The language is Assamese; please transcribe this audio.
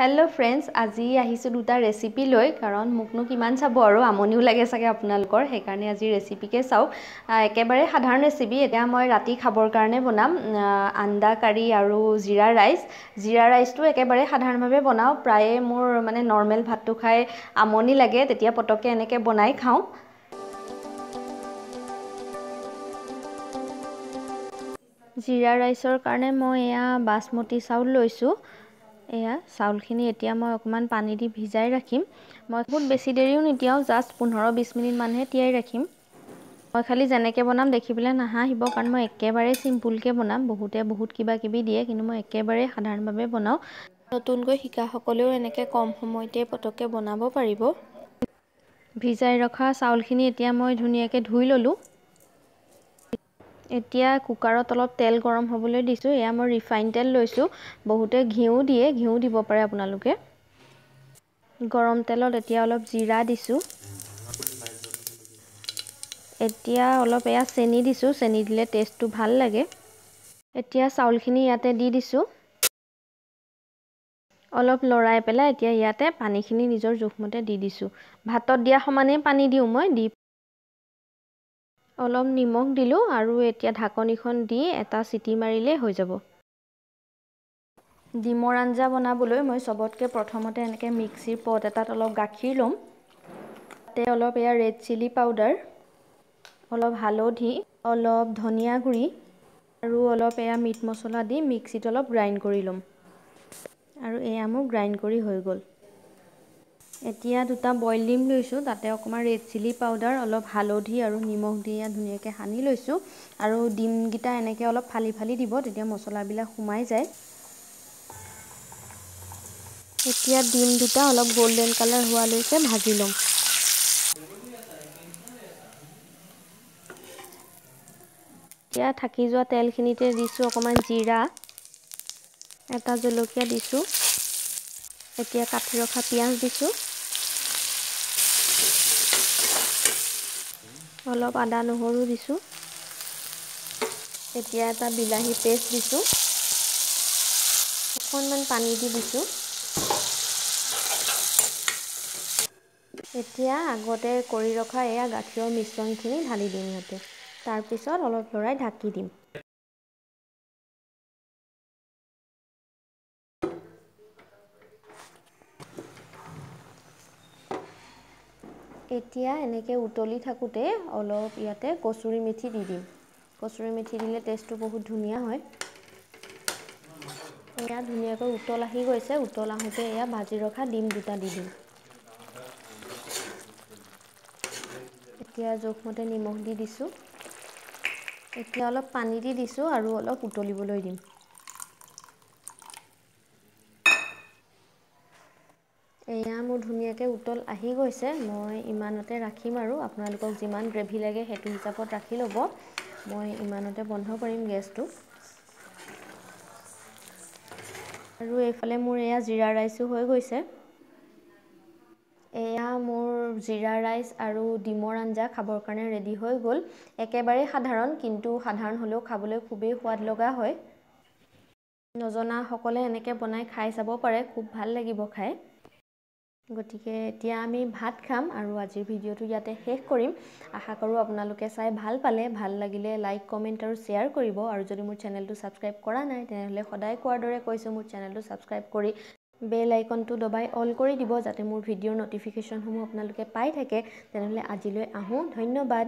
হেল্ল' ফ্ৰেণ্ডছ আজি আহিছোঁ দুটা ৰেচিপি লৈ কাৰণ মোকনো কিমান চাব আৰু আমনিও লাগে চাগে আপোনালোকৰ সেইকাৰণে আজি ৰেচিপিকে চাওঁ। একেবাৰে সাধাৰণ ৰেচিপি এতিয়া মই ৰাতি খাবৰ কাৰণে বনাম আন্দা কাৰী আৰু জিৰা ৰাইচ জিৰা ৰাইচটো একেবাৰে সাধাৰণভাৱে বনাওঁ প্ৰায়ে মোৰ মানে নৰ্মেল ভাতটো খাই আমনি লাগে তেতিয়া পটককৈ এনেকৈ বনাই খাওঁ। জিৰা ৰাইচৰ কাৰণে মই এয়া বাচমতি চাউল লৈছোঁ। এয়া চাউলখিনি এতিয়া মই অকণমান পানী দি ভিজাই ৰাখিম। মই বহুত বেছি দেৰিও নিতিয়াওঁ জাষ্ট পোন্ধৰ বিছ মিনিটমানহে তিয়াই ৰাখিম। মই খালি যেনেকৈ বনাম দেখিবলৈ নাহাঁহিব কাৰণ মই একেবাৰে চিম্পুলকৈ বনাম। বহুতে বহুত কিবা কিবি দিয়ে কিন্তু মই একেবাৰে সাধাৰণভাৱে বনাওঁ। নতুনকৈ শিকাসকলেও এনেকৈ কম সময়তে পটককৈ বনাব পাৰিব। ভিজাই ৰখা চাউলখিনি এতিয়া মই ধুনীয়াকৈ ধুই ল'লোঁ। এতিয়া কুকাৰত অলপ তেল গৰম হ'বলৈ দিছোঁ এয়া মই ৰিফাইন তেল লৈছোঁ বহুতে ঘিউ দিয়ে ঘিউ দিব পাৰে আপোনালোকে। গৰম তেলত এতিয়া অলপ জিৰা দিছোঁ। এতিয়া অলপ এয়া চেনি দিছোঁ চেনি দিলে টেষ্টটো ভাল লাগে। এতিয়া চাউলখিনি ইয়াতে দি দিছোঁ। অলপ লৰাই পেলাই এতিয়া ইয়াতে পানীখিনি নিজৰ জোখমতে দি দিছোঁ। ভাতত দিয়া সমানেই পানী দিওঁ মই দি অলপ নিমখ দিলোঁ আৰু এতিয়া ঢাকনিখন দি এটা চিটি মাৰিলেই হৈ যাব। ডিমৰ আঞ্জা বনাবলৈ মই চবতকৈ প্ৰথমতে এনেকৈ মিক্সিৰ পট এটাত অলপ গাখীৰ ল'ম। তাতে অলপ এয়া ৰেড চিলি পাউডাৰ অলপ হালধি অলপ ধনিয়া গুড়ি আৰু অলপ এয়া মিট মছলা দি মিক্সিত অলপ গ্ৰাইণ্ড কৰি ল'ম। আৰু এয়া মোৰ গ্ৰাইণ্ড কৰি হৈ গ'ল। এতিয়া দুটা বইল ডিম লৈছোঁ তাতে অকণমান ৰেড চিলি পাউডাৰ অলপ হালধি আৰু নিমখ দি ধুনীয়াকৈ সানি লৈছোঁ। আৰু ডিমকেইটা এনেকৈ অলপ ফালি ফালি দিব তেতিয়া মছলাবিলাক সোমাই যায়। এতিয়া ডিম দুটা অলপ গল্ডেন কালাৰ হোৱালৈকে ভাজি ল'ম। এতিয়া থাকি যোৱা তেলখিনিতে দিছোঁ অকণমান জিৰা এটা জলকীয়া দিছোঁ। এতিয়া কাটি ৰখা পিঁয়াজ দিছোঁ। অলপ আদা নহৰু দিছোঁ। এতিয়া এটা বিলাহী পেষ্ট দিছোঁ। অকণমান পানী দি দিছোঁ। এতিয়া আগতে কৰি ৰখা এয়া গাখীৰৰ মিশ্ৰণখিনি ঢালি দিম ইয়াতে তাৰপিছত অলপ লৰাই ঢাকি দিম। এতিয়া এনেকৈ উতলি থাকোঁতে অলপ ইয়াতে কচুৰি মেথি দি দিম। কচুৰি মেথি দিলে টেষ্টটো বহুত ধুনীয়া হয়। এয়া ধুনীয়াকৈ উতল আহি গৈছে উতল আহোঁতে এয়া ভাজি ৰখা ডিম দুটা দি দিম। এতিয়া জোখমতে নিমখ দি দিছোঁ। এতিয়া অলপ পানী দি দিছোঁ আৰু অলপ উতলিবলৈ দিম। এয়া মোৰ ধুনীয়াকৈ উতল আহি গৈছে। মই ইমানতে ৰাখিম আৰু আপোনালোকক যিমান গ্ৰেভি লাগে সেইটো হিচাপত ৰাখি ল'ব। মই ইমানতে বন্ধ কৰিম গেছটো। আৰু এইফালে মোৰ এয়া জিৰা ৰাইচো হৈ গৈছে। এয়া মোৰ জিৰা ৰাইচ আৰু ডিমৰ আঞ্জা খাবৰ কাৰণে ৰেডি হৈ গ'ল। একেবাৰেই সাধাৰণ কিন্তু সাধাৰণ হ'লেও খাবলৈ খুবেই সোৱাদ লগা হয় নজনাসকলে এনেকৈ বনাই খাই চাব পাৰে। খুব ভাল লাগিব খাই। গতিকে এতিয়া আমি ভাত খাম আৰু আজিৰ ভিডিঅ'টো ইয়াতে শেষ কৰিম। আশা কৰোঁ আপোনালোকে চাই ভাল পালে। ভাল লাগিলে লাইক কমেণ্ট আৰু শ্বেয়াৰ কৰিব। আৰু যদি মোৰ চেনেলটো ছাবস্ক্ৰাইব কৰা নাই তেনেহ'লে সদায় কোৱাৰ দৰে কৈছোঁ মোৰ চেনেলটো ছাবস্ক্ৰাইব কৰি বেল আইকনটো দবাই অল কৰি দিব যাতে মোৰ ভিডিঅ'ৰ ন'টিফিকেশ্যনসমূহ আপোনালোকে পাই থাকে। তেনেহ'লে আজিলৈ আহোঁ। ধন্যবাদ।